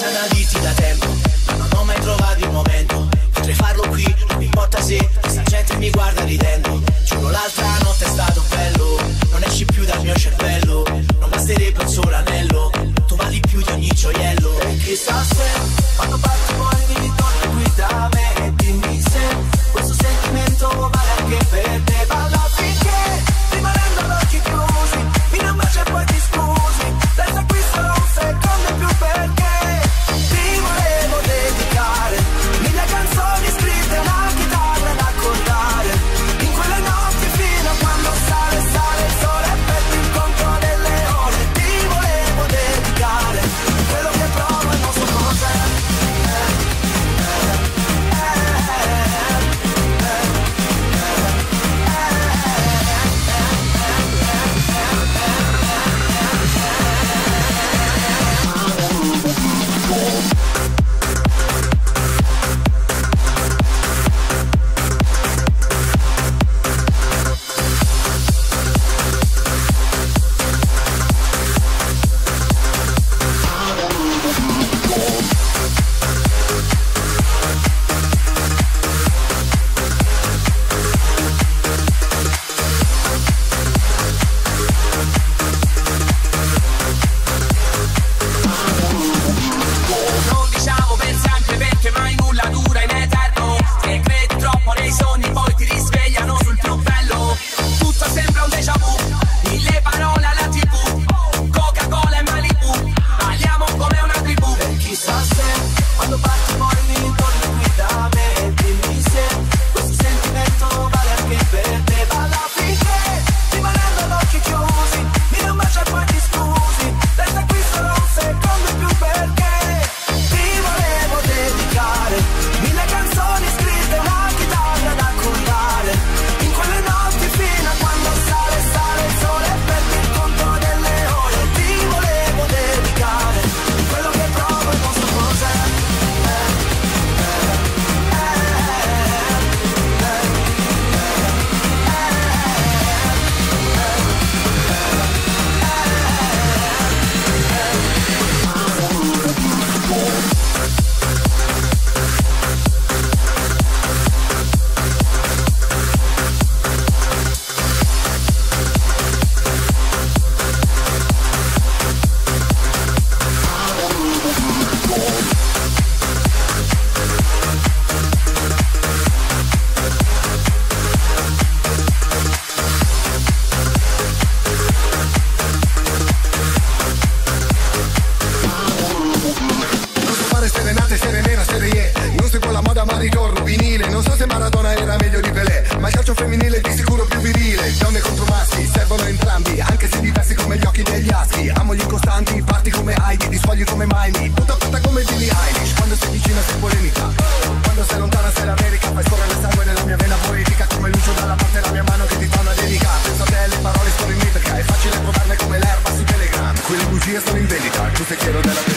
cose da dirti da tempo. Ma non ho mai trovato il momento. Potrei farlo qui, non mi importa se Questa gente mi guarda ridendo. Giuro l'altra notte è stato bello. Non esci più dal mio cervello. Non basterebbe un solo anello. Tu vali più di ogni gioiello. E chissà se quando parti poi? serie. E Non seguo la moda ma ricorro vinile. Non so se Maradona era meglio di Pelé Ma il calcio femminile è di sicuro più virile. Donne contro maschi, servono entrambi Anche se diversi come gli occhi degli aschi. Amo gli incostanti, parti come Heidi Disfogli come Miley, tutta fatta come Billie Eilish Quando sei vicina sei polemica. Quando sei lontana sei l'America Fai scorrere il sangue nella mia vena poetica Come lucio dalla parte la mia mano che ti fa una dedica. Penso a te le parole sono in metrica È facile provarne come l'erba su Telegram. Quelle bugie sono in vendita Tu sei chiaro della